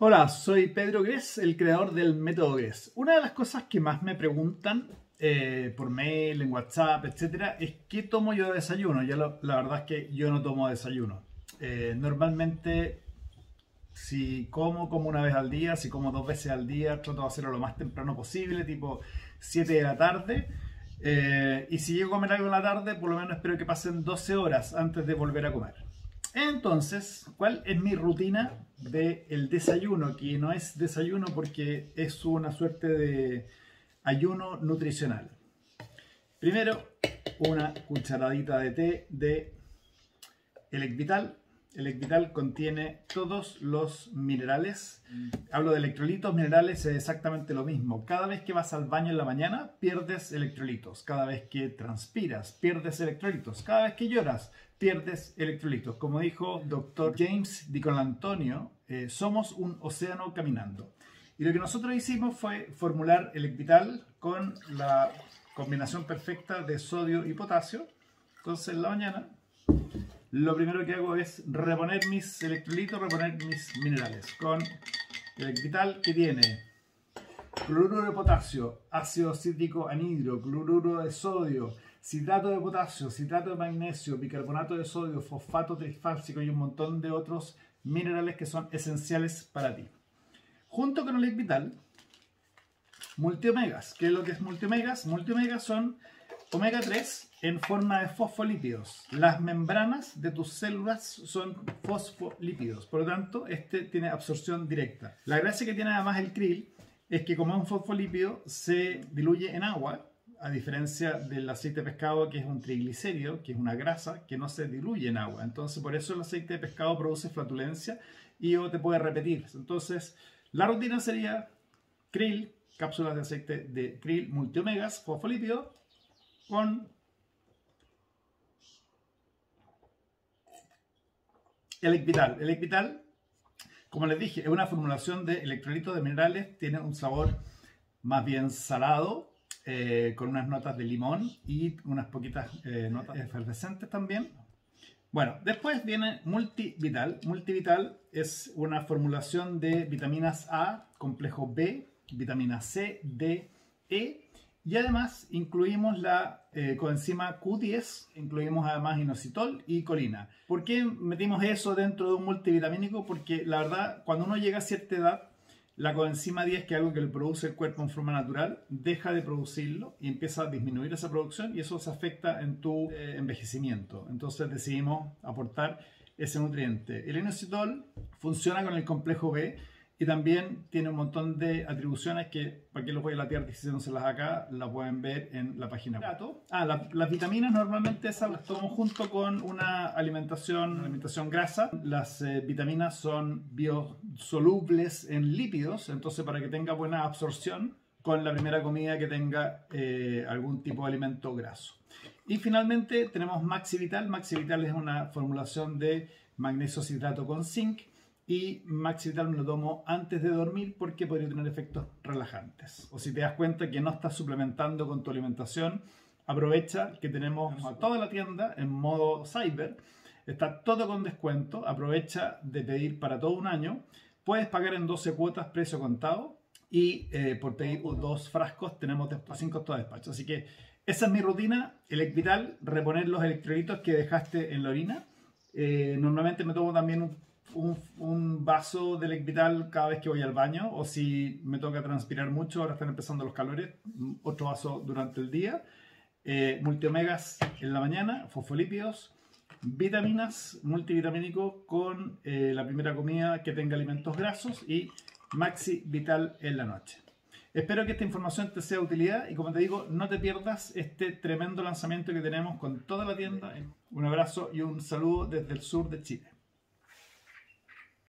Hola, soy Pedro Gres, el creador del método Gres. Una de las cosas que más me preguntan eh, por mail, en WhatsApp, etcétera, es qué tomo yo de desayuno. Ya la verdad es que yo no tomo desayuno. Eh, normalmente, si como, como una vez al día, si como dos veces al día, trato de hacerlo lo más temprano posible, tipo 7 de la tarde. Eh, y si llego a comer algo en la tarde, por lo menos espero que pasen 12 horas antes de volver a comer. Entonces, ¿cuál es mi rutina del desayuno? Que no es desayuno porque es una suerte de ayuno nutricional. Primero, una cucharadita de té de Elecvital. Elecvital contiene todos los minerales. Hablo de electrolitos, minerales, es exactamente lo mismo. Cada vez que vas al baño en la mañana, pierdes electrolitos. Cada vez que transpiras, pierdes electrolitos. Cada vez que lloras, pierdes electrolitos. Como dijo doctor James Di Antonio, eh, somos un océano caminando. Y lo que nosotros hicimos fue formular el Elecvital con la combinación perfecta de sodio y potasio. Entonces en la mañana lo primero que hago es reponer mis electrolitos, reponer mis minerales con el Elecvital que tiene cloruro de potasio, ácido cítrico anhidro, cloruro de sodio, citrato de potasio, citrato de magnesio, bicarbonato de sodio, fosfato trifálsico y un montón de otros minerales que son esenciales para ti. Junto con el vital, multiomegas. ¿Qué es lo que es multiomegas? Multiomegas son omega 3 en forma de fosfolípidos. Las membranas de tus células son fosfolípidos, por lo tanto, este tiene absorción directa. La gracia que tiene además el krill es que como es un fosfolípido, se diluye en agua a diferencia del aceite de pescado que es un triglicérido, que es una grasa que no se diluye en agua. Entonces, por eso el aceite de pescado produce flatulencia y te puede repetir. Entonces, la rutina sería krill, cápsulas de aceite de krill multiomegas, fosfolípido, con Elecvital. Elecvital, como les dije, es una formulación de electrolitos de minerales, tiene un sabor más bien salado, eh, con unas notas de limón y unas poquitas eh, notas efervescentes también. Bueno, después viene Multivital. Multivital es una formulación de vitaminas A, complejo B, vitamina C, D, E y además incluimos la eh, coenzima Q10, incluimos además inositol y colina. ¿Por qué metimos eso dentro de un multivitamínico? Porque la verdad, cuando uno llega a cierta edad, la coenzima 10, que es algo que le produce el cuerpo en forma natural, deja de producirlo y empieza a disminuir esa producción y eso se afecta en tu eh, envejecimiento. Entonces decidimos aportar ese nutriente. El inositol funciona con el complejo B y también tiene un montón de atribuciones que, para quien lo voy a latear las acá, la pueden ver en la página web. Ah, las vitaminas normalmente esas las tomo junto con una alimentación, alimentación grasa. Las eh, vitaminas son biosolubles en lípidos, entonces para que tenga buena absorción con la primera comida que tenga eh, algún tipo de alimento graso. Y finalmente tenemos Maxi Vital. Maxi Vital es una formulación de magnesio citrato con zinc y Maxivital me lo tomo antes de dormir porque podría tener efectos relajantes. O si te das cuenta que no estás suplementando con tu alimentación, aprovecha que tenemos a toda la tienda en modo cyber. Está todo con descuento. Aprovecha de pedir para todo un año. Puedes pagar en 12 cuotas precio contado y eh, por pedir dos frascos tenemos sin costo de despacho. Así que esa es mi rutina. Elecvital, reponer los electrolitos que dejaste en la orina. Eh, normalmente me tomo también un un, vaso de Vital cada vez que voy al baño o si me toca transpirar mucho, ahora están empezando los calores, otro vaso durante el día. Eh, multiomegas en la mañana, fosfolípidos, vitaminas, multivitamínico con eh, la primera comida que tenga alimentos grasos y Maxi Vital en la noche. Espero que esta información te sea de utilidad y como te digo, no te pierdas este tremendo lanzamiento que tenemos con toda la tienda. Un abrazo y un saludo desde el sur de Chile.